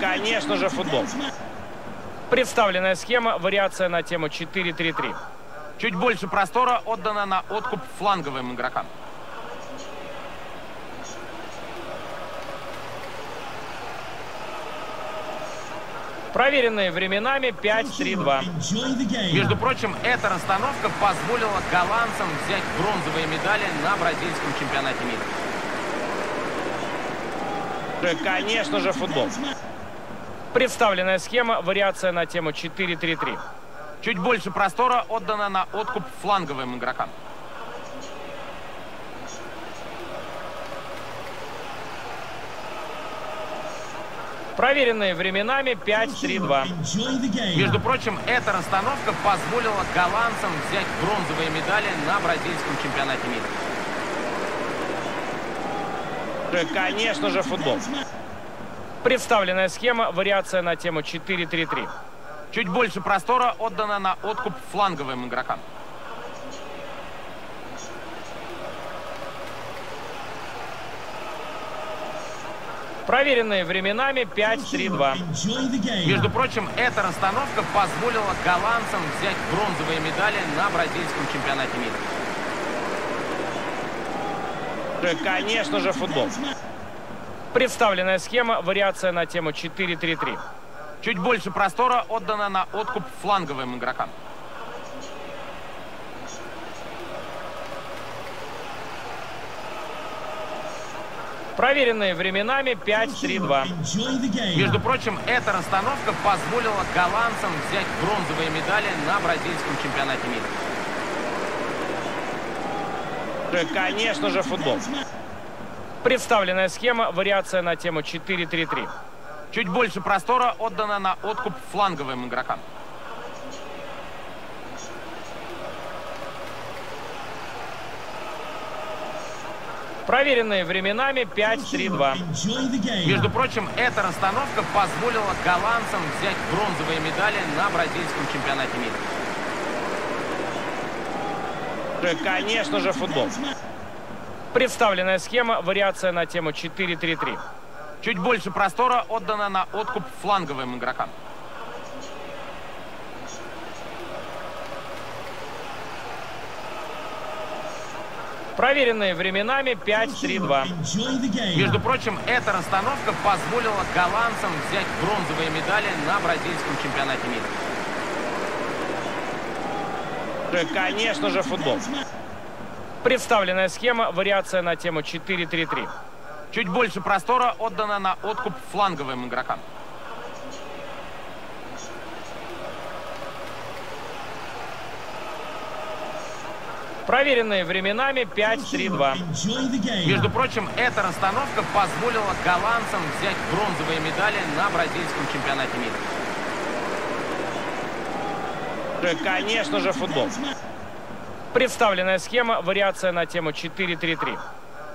Конечно же, футбол. Представленная схема – вариация на тему 4-3-3. Чуть больше простора отдано на откуп фланговым игрокам. Проверенные временами 5-3-2. Между прочим, эта расстановка позволила голландцам взять бронзовые медали на бразильском чемпионате мира. Конечно же, футбол. Представленная схема – вариация на тему 4-3-3. Чуть больше простора отдано на откуп фланговым игрокам. Проверенные временами 5-3-2. Между прочим, эта расстановка позволила голландцам взять бронзовые медали на бразильском чемпионате мира. Конечно же, футбол. Представленная схема – вариация на тему 4-3-3. Чуть больше простора отдано на откуп фланговым игрокам. Проверенные временами 5-3-2. Между прочим, эта расстановка позволила голландцам взять бронзовые медали на бразильском чемпионате мира. Конечно же, футбол. Представленная схема – вариация на тему 4-3-3. Чуть больше простора отдано на откуп фланговым игрокам. Проверенные временами 5-3-2. Между прочим, эта расстановка позволила голландцам взять бронзовые медали на бразильском чемпионате мира. Конечно же, футбол. Представленная схема – вариация на тему 4-3-3. Чуть больше простора отдано на откуп фланговым игрокам. Проверенные временами 5-3-2. Между прочим, эта расстановка позволила голландцам взять бронзовые медали на бразильском чемпионате мира. Конечно же, футбол. Представленная схема – вариация на тему 4-3-3. Чуть больше простора отдано на откуп фланговым игрокам. Проверенные временами 5-3-2. Между прочим, эта расстановка позволила голландцам взять бронзовые медали на бразильском чемпионате мира. Конечно же, футбол. Представленная схема – вариация на тему 4-3-3. Чуть больше простора отдано на откуп фланговым игрокам. Проверенные временами 5-3-2. Между прочим, эта расстановка позволила голландцам взять бронзовые медали на бразильском чемпионате мира. Конечно же, футбол. Представленная схема – вариация на тему 4-3-3.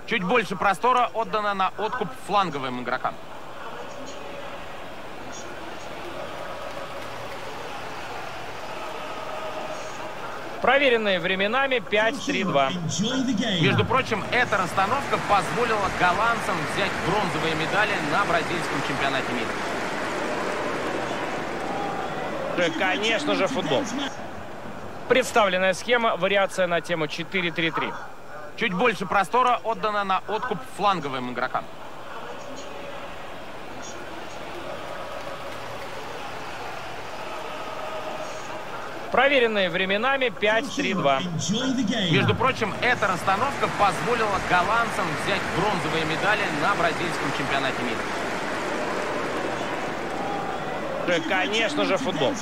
Чуть больше простора отдано на откуп фланговым игрокам. Проверенные временами 5-3-2. Между прочим, эта расстановка позволила голландцам взять бронзовые медали на бразильском чемпионате мира. Конечно же, футбол. Представленная схема – вариация на тему 4-3-3. Чуть больше простора отдано на откуп фланговым игрокам. Проверенные временами 5-3-2. Между прочим, эта расстановка позволила голландцам взять бронзовые медали на бразильском чемпионате мира. Конечно же, футбол.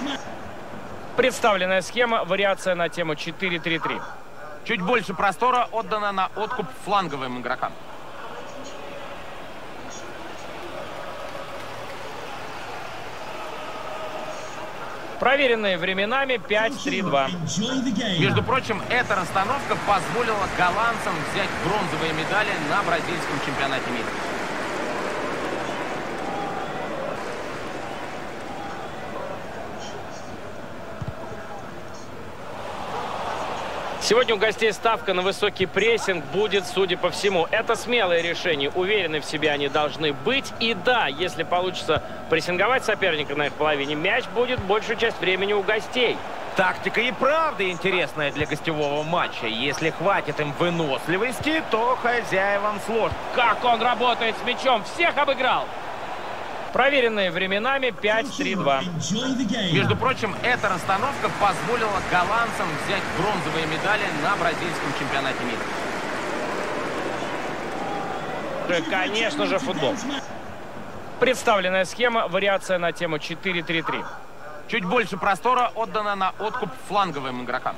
Представленная схема – вариация на тему 4-3-3. Чуть больше простора отдано на откуп фланговым игрокам. Проверенные временами 5-3-2. Между прочим, эта расстановка позволила голландцам взять бронзовые медали на бразильском чемпионате мира. Сегодня у гостей ставка на высокий прессинг будет, судя по всему. Это смелое решение. Уверены в себе они должны быть. И да, если получится прессинговать соперника на их половине, мяч будет большую часть времени у гостей. Тактика и правда интересная для гостевого матча. Если хватит им выносливости, то хозяевам сложно. Как он работает с мячом! Всех обыграл! Проверенные временами 5-3-2. Между прочим, эта расстановка позволила голландцам взять бронзовые медали на бразильском чемпионате мира. Конечно же, футбол. Представленная схема, вариация на тему 4-3-3. Чуть больше простора отдано на откуп фланговым игрокам.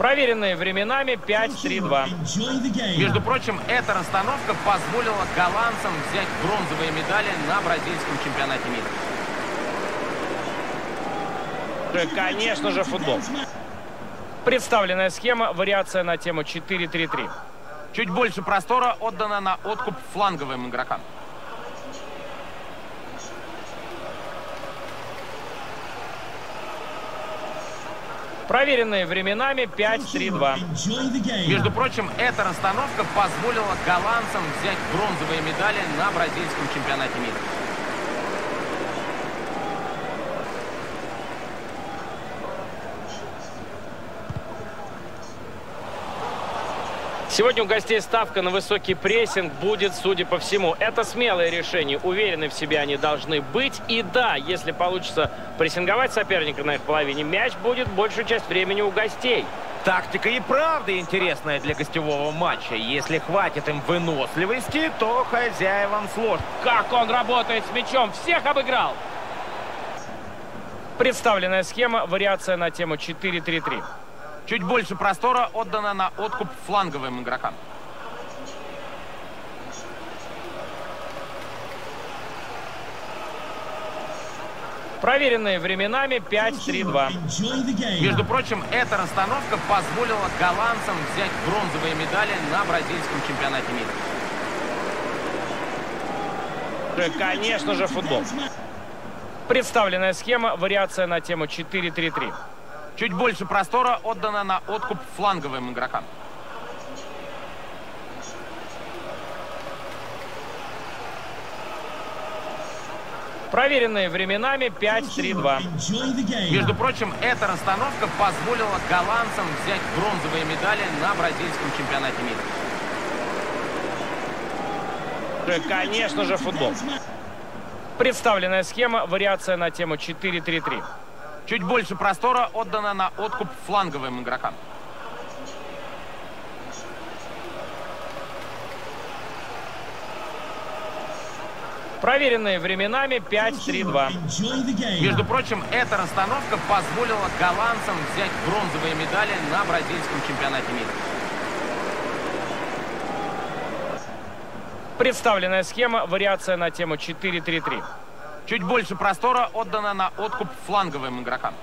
Проверенные временами 5-3-2. Между прочим, эта расстановка позволила голландцам взять бронзовые медали на бразильском чемпионате мира. Конечно же, футбол. Представленная схема, вариация на тему 4-3-3. Чуть больше простора отдано на откуп фланговым игрокам. Проверенные временами 5-3-2. Между прочим, эта расстановка позволила голландцам взять бронзовые медали на бразильском чемпионате мира. Сегодня у гостей ставка на высокий прессинг будет, судя по всему. Это смелое решение. Уверены в себе они должны быть. И да, если получится прессинговать соперника на их половине, мяч будет большую часть времени у гостей. Тактика и правда интересная для гостевого матча. Если хватит им выносливости, то хозяевам сложно. Как он работает с мячом! Всех обыграл! Представленная схема, вариация на тему 4-3-3. Чуть больше простора отдано на откуп фланговым игрокам. Проверенные временами 5-3-2. Между прочим, эта расстановка позволила голландцам взять бронзовые медали на бразильском чемпионате мира. Конечно же, футбол. Представленная схема, вариация на тему 4-3-3. Чуть больше простора отдано на откуп фланговым игрокам. Проверенные временами 5-3-2. Между прочим, эта расстановка позволила голландцам взять бронзовые медали на бразильском чемпионате мира. Конечно же, футбол. Представленная схема, вариация на тему 4-3-3. Чуть больше простора отдано на откуп фланговым игрокам. Проверенные временами 5-3-2. Между прочим, эта расстановка позволила голландцам взять бронзовые медали на бразильском чемпионате мира. Представленная схема, вариация на тему 4-3-3. Чуть больше простора отдано на откуп фланговым игрокам.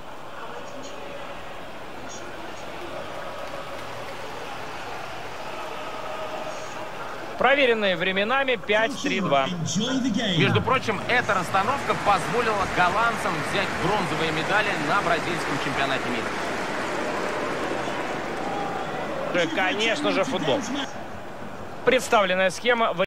Проверенные временами 5-3-2. Между прочим, эта расстановка позволила голландцам взять бронзовые медали на бразильском чемпионате мира. Конечно же, футбол. Представленная схема